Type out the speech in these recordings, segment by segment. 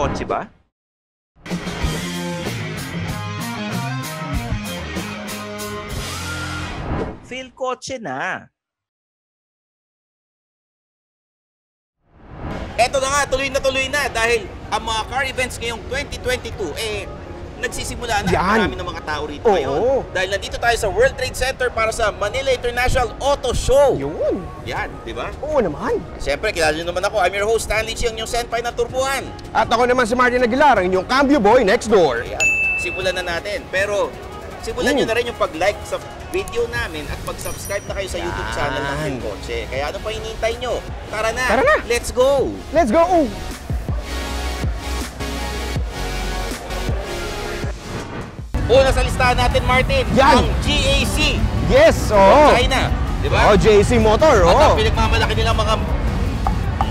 kotse ba? Feel kotse na. Eto na nga, tuloy na tuloy na dahil ang mga car events ngayong 2022, eh, nagsisimula na. Yan. Marami ng mga tao rito Oo. ngayon. Dahil nandito tayo sa World Trade Center para sa Manila International Auto Show. Yun. Yan, di ba? Oo naman. Siyempre, kilala nyo naman ako. I'm your host, Stanley Chiang, yung senpai ng Turbuhan. At ako naman si Martin Aguilar, ang inyong cambio boy next door. Ayan, simulan na natin. Pero, simulan Mm. nyo na rin yung pag-like sa video namin at mag-subscribe na kayo sa YouTube channel ng Yan. Kotse. Kaya ano pa hinihintay nyo? Tara na! Tara na! Let's go! Let's go! Una sa listahan natin, Martin, Yan. ang GAC. Yes, oo. China. Di ba? Oh, JC Motor, At ang oo. pinagmamalaki nilang mga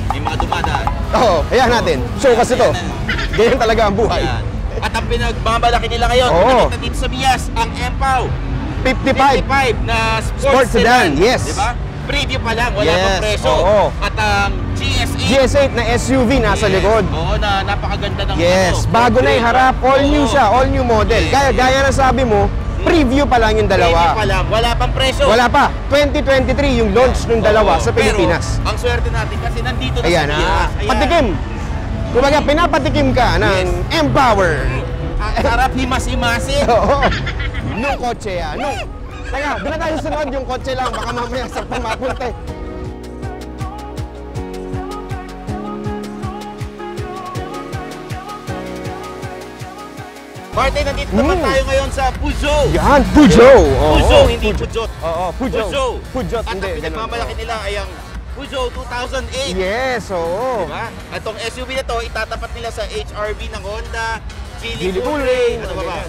yung mga dumadaan. Oo, ayan natin. Show kasi to. Ganyan talaga ang buhay. Ayan. At ang pinagmamalaki nila ngayon, Oo. nakita dito sa Mias, ang Empaw. 55. 55 na sports, Sports sedan, yes. Di ba? Preview pa lang, wala Yes, pang presyo. oo. At ang GS8. GS8 na SUV nasa Yes. likod. Oo, na napakaganda ng Yes, ano, bago na yung harap, all new Oo. siya, all new model. Yes. Gaya, gaya na sabi mo, preview pa lang yung Preview pa dalawa. lang, wala pang presyo. Wala pa, 2023 yung launch ng dalawa Oo, sa Pilipinas. Pero, ang swerte natin kasi nandito na Ayan sa na, Mias. Ayan. patikim. Kumbaga, pinapatikim ka ng Yes. Empower. Ang sarap himas-himasin. Oo. No kotse yan, no. Teka, doon na tayo sunod yung kotse lang, baka mamaya sa pumapunta eh. Martin, nandito naman Mm. tayo ngayon sa Peugeot. Yan, Peugeot. Oo, Peugeot, hindi Peugeot. Peugeot. Oo, Peugeot. Peugeot. Peugeot, At hindi. ang pinagmamalaki nila ay ang Peugeot 2008. Yes, oo. Diba? At tong SUV na to, itatapat nila sa HRV ng Honda, Cool Ray. Ray. Ano ba ba?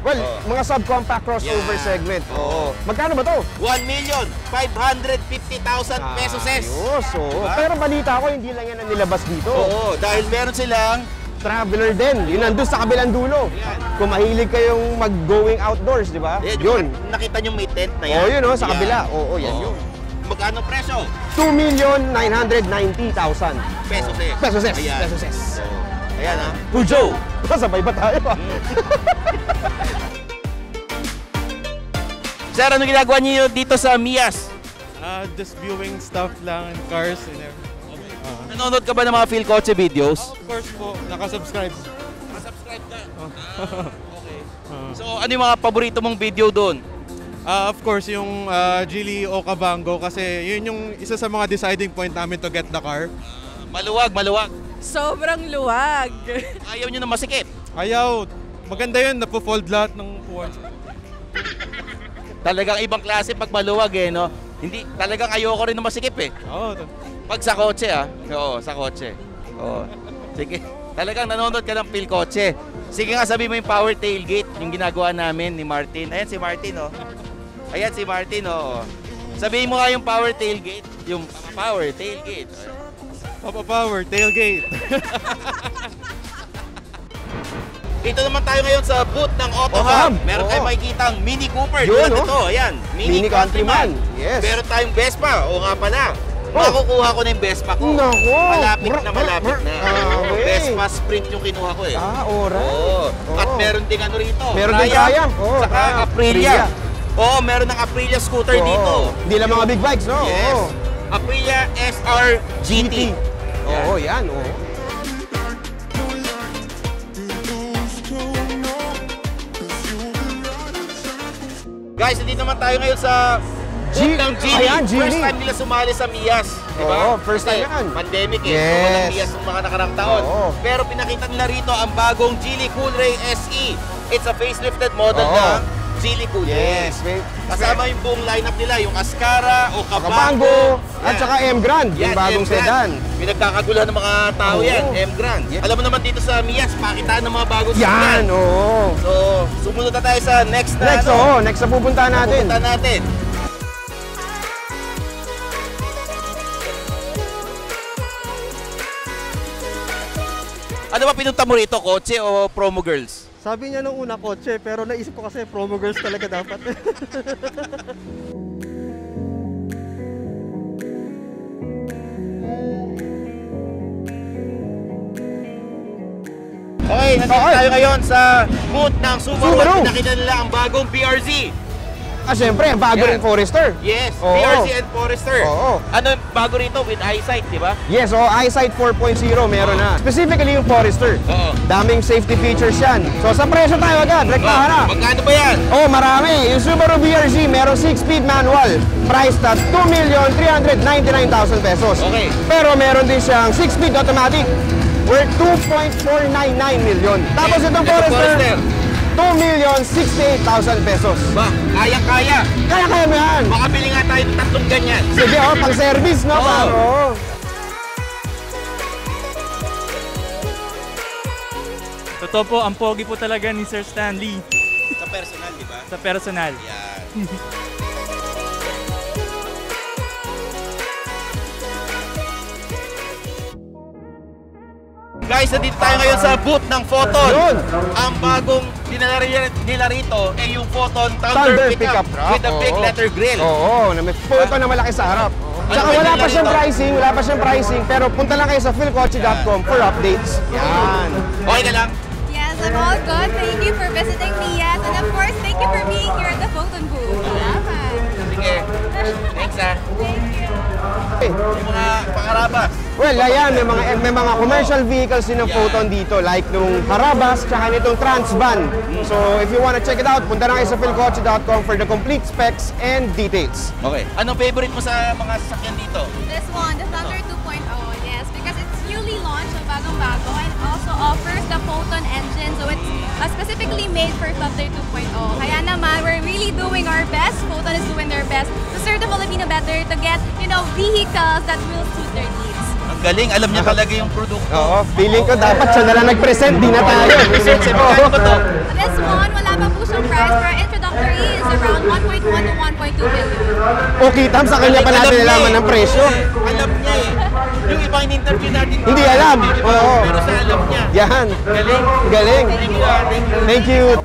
Well, Oo. mga subcompact crossover Yan. segment. Oo. Magkano ba to? 1,550,000 pesos. Ayos, oo. Diba? Pero balita ko, hindi lang yan ang nilabas dito. Oo, dahil meron silang Traveler din. Yun nandun sa kabilang dulo. Kung mahilig kayong mag-going outdoors, di ba? Yan, Yun. nakita nyo may tent na yan. Oo, yun, oh, sa kabila. Oo, yan Oo. yun. Magkano presyo? 2,990,000. Pesos eh. Pesos es. Ayan. Pesos es. Oo. Ayan ah. Pujo! Sabay ba tayo? ah? Sir, ano ginagawa niyo dito sa Mias? Uh, just viewing stuff lang and cars and everything. Nanonood ka ba ng mga Phil Kotse videos? Of course po, nakasubscribe. Subscribe ka. Ah, okay. Uh, So, ano yung mga paborito mong video doon? uh, of course, yung uh, Geely Okavango kasi yun yung isa sa mga deciding point namin to get the car. Maluwag, maluwag. Sobrang luwag. Ayaw nyo na masikip. Ayaw, maganda yun, napo-fold lahat ng puwan. Talagang ibang klase pag maluwag eh, no? Hindi, talagang ayoko rin na masikip eh. Oo, to- Pag sa kotse ah. Oo, sa kotse. Oo. Sige. Talagang nanonood ka ng Phil Kotse. Sige nga, sabi mo yung power tailgate, yung ginagawa namin ni Martin. Ayan si Martin, oh. Ayan si Martin, oh. Sabihin mo nga yung power tailgate. Yung power tailgate. Papa Power, tailgate. Dito naman tayo ngayon sa booth ng Auto Hub. Hub, Meron oo. tayong makikita ang Mini Cooper. Yun, Tulad oh. ito, ayan. Mini, Mini Countryman. Countryman, yes. Meron tayong Vespa. Oo nga pala. Oh. Makukuha ko na yung Vespa ko. Nako. Malapit na malapit na. Ah, okay. Vespa Sprint yung kinuha ko eh. Ah, alright. Oo. At Oo. meron ding ano rito. Meron din Triumph. Oo, Saka Triumph. Aprilia. Aprilia. Oo, meron ng Aprilia scooter Oo. dito. Hindi lang mga big bikes, no? Yes. Oo. Aprilia SR GT. Oo, yan. Oo. Guys, hindi naman tayo ngayon sa G- ng Geely. Ayan, Geely. First time nila sumali sa Mias. Di ba? Oo, first time yan. Pandemic eh. Yes. So, walang Mias ng mga nakarang taon. Oo. Pero pinakita nila rito ang bagong Geely Cool Ray SE. It's a facelifted model Oo. ng Geely Cool Ray. Yes. Kasama yung buong lineup nila, yung Ascara, o Kabango, at saka M Grand, yung bagong sedan. Pinagkakaguluhan ng mga tao Oo. yan, M Grand. Yeah. Alam mo naman dito sa Mias, pakitaan ng mga bagong Yan, sasakyan. oo. So, sumunod na tayo sa next na Next, ano, oo. Next na pupuntahan natin. pupunta natin. Ano ba pinunta mo rito, kotse o promo girls? Sabi niya nung una kotse, pero naisip ko kasi promo girls talaga dapat. Okay, nandito tayo ngayon sa booth ng Subaru. Subaru. Nakita nila ang bagong BRZ. Ah, syempre, bago Yan. rin Forester. Yes, Oo. BRZ and Forester. Oo. Ano yung bago rito with eyesight, di ba? Yes, oh, EyeSight 4.0 meron na. Specifically yung Forester. Oo. Daming safety features yan. So sa presyo tayo agad, rektahan na. Magkano ba yan? Oh, marami. Yung Subaru BRZ, meron 6-speed manual. Priced at 2,399,000 pesos. Okay. Pero meron din siyang 6-speed automatic worth 2.499 million. Tapos itong Ito, Forester, Forester. 2,068,000 pesos. Ba, kayang-kaya. Kaya-kaya mo yan. Makabili nga tayo ng tatlong ganyan. Sige, oh, pang service, no? Oo. Paro. Totoo po, ang pogi po talaga ni Sir Stanley Sa personal, di ba? sa personal. Yan. Guys, nandito tayo ngayon sa booth ng Photon. Yun. Ang bagong dinala nila rito ay yung Photon Thunder, Thunder pickup, pickup truck. with a big Oo. letter grill. Oo, na may photo na malaki sa harap. Tsaka Ano wala ba pa siyang pricing, wala pa siyang pricing, pero punta lang kayo sa philcoche.com for updates. Yan. Okay ka lang? Yes, I'm all good. Thank you for visiting me, yes. And of course, thank you for being here at the Photon booth. Salamat. Sige. Thanks ah. Thank you. Yung mga pangarabas. Well, ayan, may mga, may mga commercial vehicles din ng Photon dito, like nung Harabas, tsaka nitong Transvan. So, if you wanna check it out, punta lang kayo sa philcoche.com for the complete specs and details. Okay. Anong favorite mo sa mga sasakyan dito? This one, the Thunder 2.0, yes, because it's newly launched, so bagong-bago, and also offers the Photon engine, so it's uh, specifically made for Thunder 2.0. Kaya naman, we're really doing our best, Photon is doing their best to serve the Filipino better, to get, you know, vehicles that will suit their needs. Galing. Alam niya talaga yung produkto. Oo, feeling ko dapat siya na lang nag-present, di na tayo. Present, sir. Magkano ba to? This one, wala pa po siyang price, pero introductory is around 1.1 to 1.2 billion. Okay, tam, sa kanya pa natin nalaman ng presyo. Alam niya eh. Yung ibang in-interview natin. Hindi alam. Oo. Pero sa alam niya. Yan. Galing. Galing. Thank you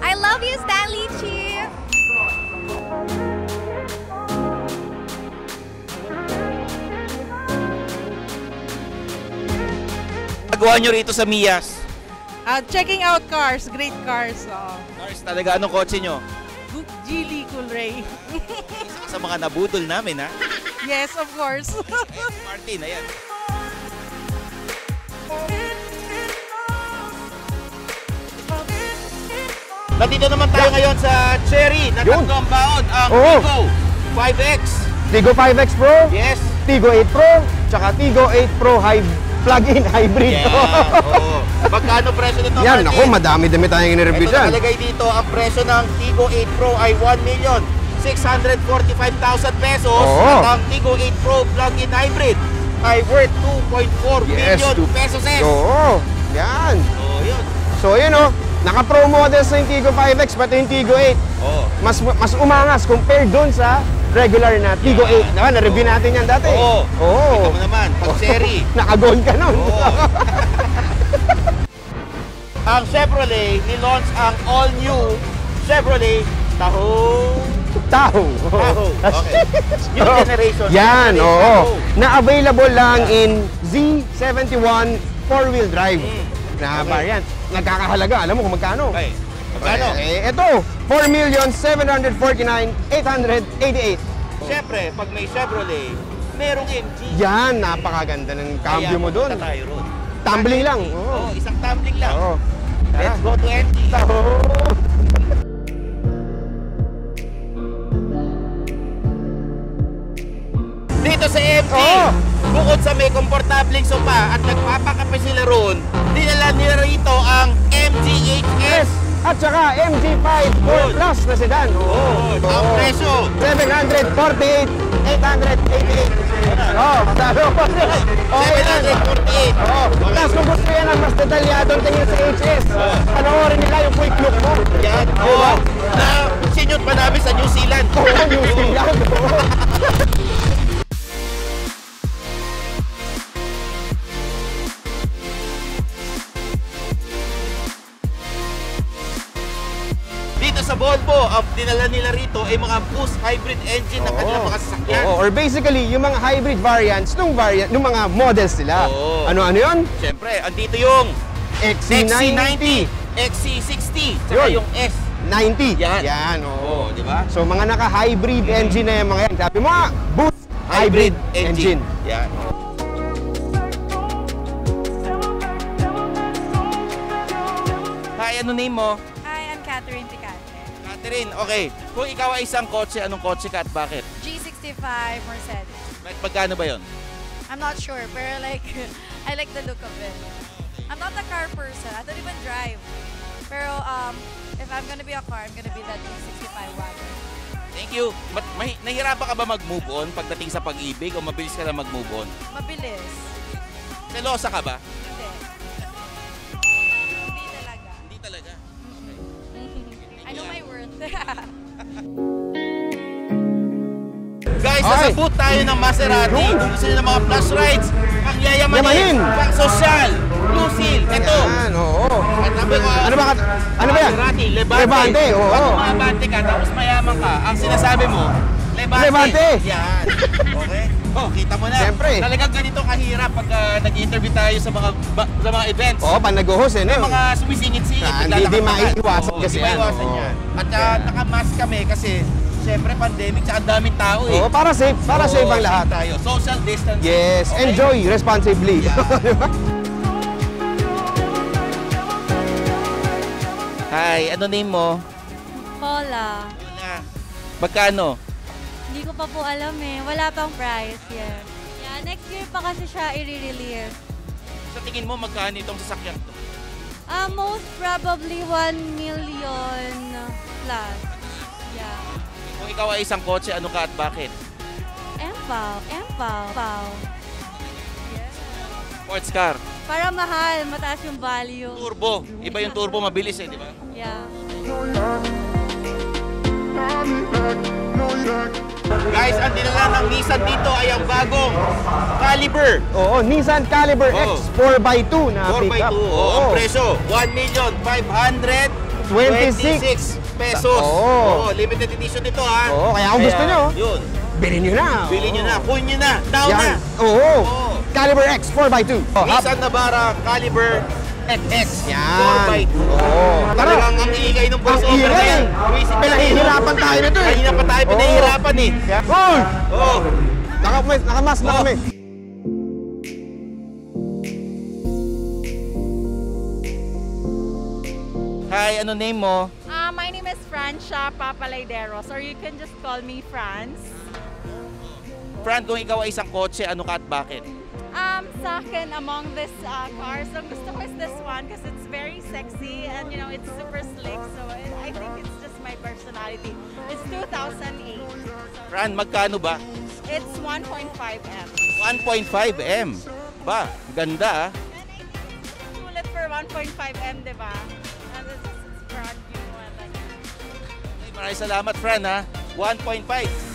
Nagawa niyo rito sa Mias. Uh, checking out cars, great cars. Uh, Cars talaga. Anong kotse niyo? Geely Coolray. Isa sa mga nabudol namin ha. yes, of course. Ayan, Martin, ayan. Nandito naman tayo ngayon sa Cherry na Yun. tatlong baon ang Oo. Tigo 5X. Tigo 5X Pro, Yes. Tigo 8 Pro, tsaka Tigo 8 Pro hy- plug-in hybrid. Yeah. Oo. Magkano presyo nito, Yan, Martin? ako, madami-dami tayong in-review Ito dyan. nakalagay dito, ang presyo ng Tigo 8 Pro ay 1 million 645,000 pesos Oo. at ang Tigo 8 Pro plug-in hybrid ay worth 2.4 Yes, million two- pesos. eh. Oo, yan. Oh, yun. So, yun o, naka-pro models na yung Tigo 5X, pati yung Tigo 8. Oh. Mas mas umangas compared dun sa regular na Tigo 8. Diba, na-review natin yan dati. Oo. Oo. Ikaw mo naman, pag Cherry. Nakagon ka nun. Oo. ang Chevrolet, nilaunch ang all-new Chevrolet Tahoe. Tao. Tahoe. Okay. New generation. Yan, Chevrolet oo. Tahoe. Na-available lang in Z71 four-wheel drive. Mm. Na Okay. variant. Nagkakahalaga. Alam mo kung magkano? Okay. Magkano? Eh, ito, 4,749,888. Siyempre, pag may Chevrolet, merong MG. Yan, napakaganda ng cambio Kaya mo doon. tayo ron. Tumbling lang. Oo, Oo. isang tumbling lang. Oo. Let's go to MG. Dito sa MG, Oo. bukod sa may komportableng sopa at nagpapakape At saka MG5 4 Good. Plus na sedan. Oo, ang presyo. 748, 888. Oh, talo rin. Okay yan. 748. Oo. Tapos kung gusto yan ang mas detalyadong tingin sa HS, panoorin nila yung quick look mo. Yan. Oo. Na sinyot pa namin sa New Zealand. Oo, New Zealand. Dito sa Volvo, ang dinala nila rito ay mga boost hybrid engine ng kanilang mga sasakyan. Oo, or basically, yung mga hybrid variants nung variant, nung mga models nila. Ano-ano yun? Siyempre, andito yung XC90. XC60, tsaka Yun. yung S. 90. Yan. Yan, oo. Oo, di ba? So mga naka-hybrid engine na yung mga yan. Sabi mo nga, boost hybrid, engine. Yan. Hi, ano name mo? Catherine, okay. Kung ikaw ay isang kotse, anong kotse ka at bakit? G65 Mercedes. Mag- Magkano ba yon? I'm not sure, pero like, I like the look of it. I'm not a car person. I don't even drive. Pero um, if I'm gonna be a car, I'm gonna be that G65 wagon. Thank you. But may, nahirapan ka ba mag-move on pagdating sa pag-ibig o mabilis ka na mag-move on? Mabilis. Selosa ka ba? Guys, booth tayo ng Maserati. Kung gusto nyo ng mga flash rides, pang yayamanin, Yamanin. pang sosyal, Blue Seal, ito. Yan, oo. At sabi ko, Ano ba, ano ba yan? Maserati, Levante. Levante, oo. Pag umabante ka, tapos mayaman ka, ang sinasabi mo, Levante. Levante. Yan. Okay? Oh, kita mo na. Siyempre. Talagang ganito kahirap pag ah, nag-interview tayo sa mga ba- sa mga events. Oo, pag nag-host eh, no? mga sumisingit-singit. Ah, hindi ka. maiiwasan Oo, kasi Hindi yan, maiiwasan oo. yan. At uh, naka-mask kami kasi syempre pandemic tsaka daming tao eh. Oo, para safe, para Oo, safe ang lahat. tayo. Social distancing. Yes, Okay? enjoy responsibly. Hi, ano name mo? Paula. Una. Magkano? Hindi ko pa po alam eh. Wala pang price. Yeah. Yeah, next year pa kasi siya i-release. Sa tingin mo magkano itong sasakyan to? Ah, most probably 1 million plus. Yeah. Kung ikaw ay isang kotse, ano ka at bakit? Empaw. Empaw. Empaw. Sports car. Para mahal, mataas yung value. Turbo. Iba yung turbo, mabilis eh, di ba? Yeah. Guys, ang dinala ng Nissan dito ay ang bagong Caliber. Oo, Nissan Caliber Oo. X 4x2 na 4x2. pickup. Oh, ang presyo, 1,526 pesos. Oo. Oo, limited edition nito ha. Oo, kaya kung gusto nyo, Yun. Bilhin nyo na. Bili nyo na. Kunin nyo na. Down na. Yan. Oo. Oo. Caliber X 4x2. Oh. Nissan Navara Caliber XX. Yan. 4x2. Oo. Tara. Talagang ang ingay ng Ang voiceover na yan. Pinahihirapan tayo nito eh. Kanina pa tayo pinahihirapan eh. Uy! Oo. Nakamas, nakamas na Oo. kami. Hi, ano name mo? Uh, my name is Francia Papalayderos, or you can just call me Franz. Fran, kung ikaw ay isang kotse, ano ka at bakit? Um, sa akin, among this uh, cars, ang gusto ko is this one because it's very sexy and you know it's super slick. So it, I think it's just my personality. It's 2008. Fran, magkano ba? It's 1.5M. 1.5M. Ba, ganda ah. Sulit for 1.5M, di ba? And it's, it's brand new and like, maraming salamat, Fran ha. 1.5.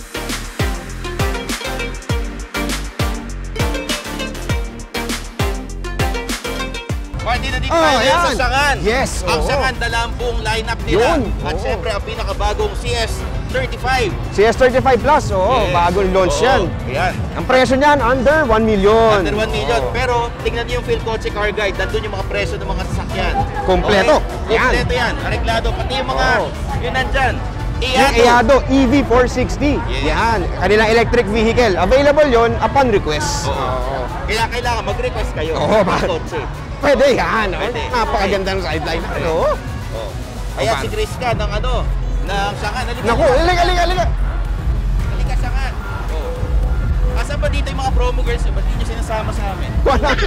Party na din Oh, tayo sa yan. Shangan. Yes, Ang oo. Shangan, dala ang buong lineup nila. Yun, At oo. syempre, ang pinakabagong CS35. CS35 Plus, oo, Yes. bagong launch Oo, yan. Ayan. Ang presyo niyan, under 1 million. Under 1 million. Oo. Pero tingnan niyo yung Phil Kotse Car Guide. Nandun yung mga presyo ng mga sasakyan. Kompleto. Okay? Yan. Kompleto yan. Areglado. Pati yung mga, Oo. yun nandyan. Yung Iyado. Eado EV460. Yes. Yan, kanilang electric vehicle. Available yon upon request. Oo. Kaya kailangan mag-request kayo. Oo, kotse. Pwede yan. oh. Pwede. Napakaganda ng sideline. Ano? Oh. Ayan si Chris ka ng ano, ng Shangan. Halika. Naku, halika, halika, halika. Halika Shangan. Oh. Asan ba dito yung mga promo girls? Ba't di nyo sinasama sa amin? Wala.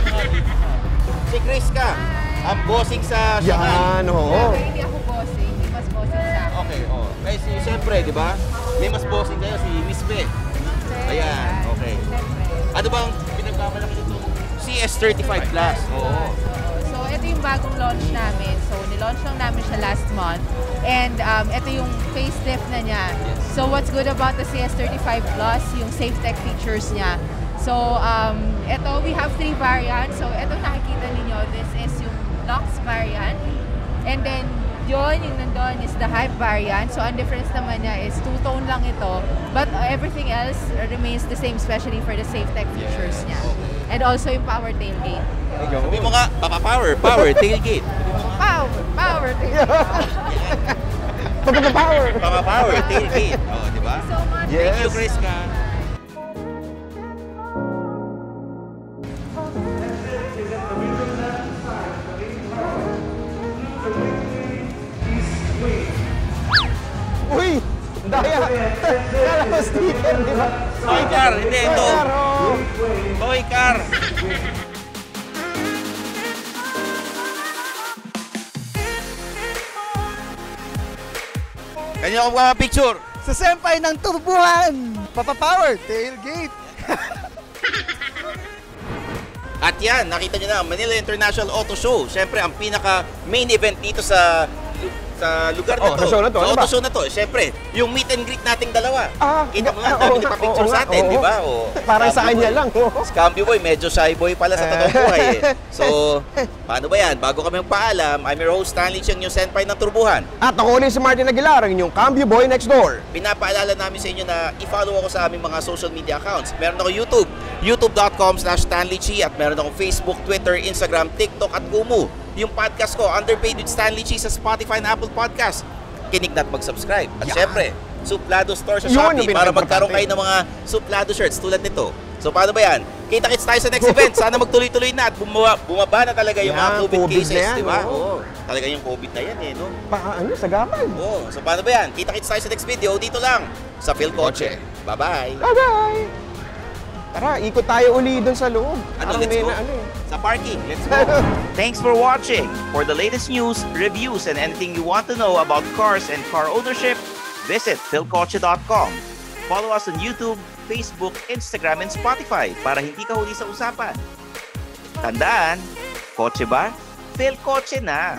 Si Chris ka. Ang bossing sa Shangan. Yan, oo. hindi ako bossing. Hindi mas bossing sa akin. Okay, oh. Kaya si, siyempre, di ba? May mas bossing kayo, si Miss Pe. Ayan, okay. Ano bang pinagmamalaki nito? CS35 Plus. Oo. So, ito yung bagong launch namin. So, nilaunch lang namin siya last month. And um, ito yung facelift na niya. So, what's good about the CS35 Plus, yung safe tech features niya. So, um, ito, we have three variants. So, ito nakikita ninyo, this is yung Lux variant. And then, Yun, yung nandun is the hype variant. So, ang difference naman niya is two-tone lang ito. But everything else remains the same, especially for the safe tech features niya. And also yung power tailgate. Sabi mo nga, Papa Power, Power, tailgate. Power, power tailgate. Power! Papa Power, tailgate. Oh, di ba? so much. Thank you, Chris ka. Uy! Daya! Kala ko sticker, di ba? Toy car, hindi ito. Oh. Toy car. Kanina ko mga picture. Sa senpai ng turbuhan! Papapower! Tailgate! At yan, nakita nyo na, Manila International Auto Show. Siyempre, ang pinaka main event dito sa sa lugar na Oh, to. sa show na to, Sa ano auto show na to. Siyempre, yung meet and greet nating dalawa. Ah, Kita mo nga, ah, dami oo, nagpa-picture oo sa atin, oo. di ba? Oh, Parang sa kanya boy. lang. oh. Scambio boy, medyo shy boy pala sa totoong buhay eh. So, paano ba yan? Bago kami paalam, I'm your host Stanley Chiang, yung senpai ng Turbuhan. At ako ulit si Martin Aguilar, ang inyong cambio boy next door. Pinapaalala namin sa inyo na i-follow ako sa aming mga social media accounts. Meron ako YouTube, youtube.com slash Stanley Chi at meron akong Facebook, Twitter, Instagram, TikTok at Kumu. Yung podcast ko, Underpaid with Stanley Chi sa Spotify and Apple Podcast. Kinig na at mag-subscribe. At Yan. syempre, Suplado Store sa Shopee para magkaroon kayo ng mga Suplado shirts tulad nito. So paano ba yan? Kita-kits tayo sa next event. Sana magtuloy-tuloy na at bumaba, bumaba na talaga yung mga Yan, COVID, COVID cases, yan, di ba? oo. Oo. Talaga yung COVID na yan eh, no? Pa, ano, sagapan. Oo. So paano ba yan? Kita-kits tayo sa next video dito lang sa Phil Coche. Bye-bye. Bye-bye! Tara, ikot tayo uli doon sa loob. Ano, Parang let's may go. na ano eh. Sa parking. Let's go. Thanks for watching. For the latest news, reviews, and anything you want to know about cars and car ownership, visit philcoche.com. Follow us on YouTube, Facebook, Instagram, and Spotify para hindi ka huli sa usapan. Tandaan, kotse ba? Philcoche na!